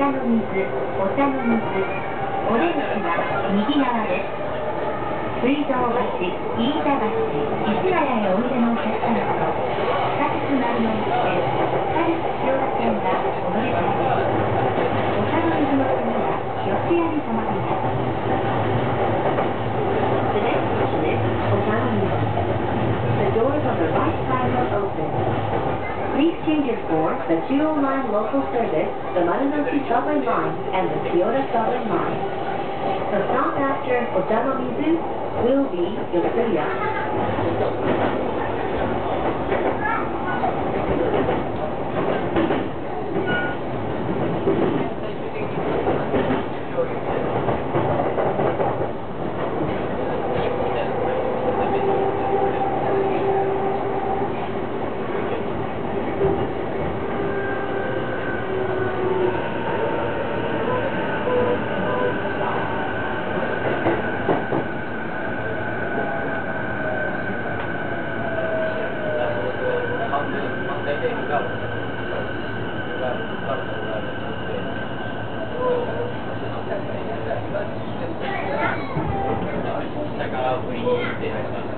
茶の水、お茶の水、お出口は右側です。水道橋、飯田橋、石ヶ谷へおいでのお客様と、地下鉄丸の内線、地下鉄千代田線がお乗り換えです。お茶の水の次は、四谷に停まります。Please change it for the 209 local service, the Marunouchi subway line, and the Kyoto subway line. The stop after Otanomizu will be Yotsuya. 下から振りに行って。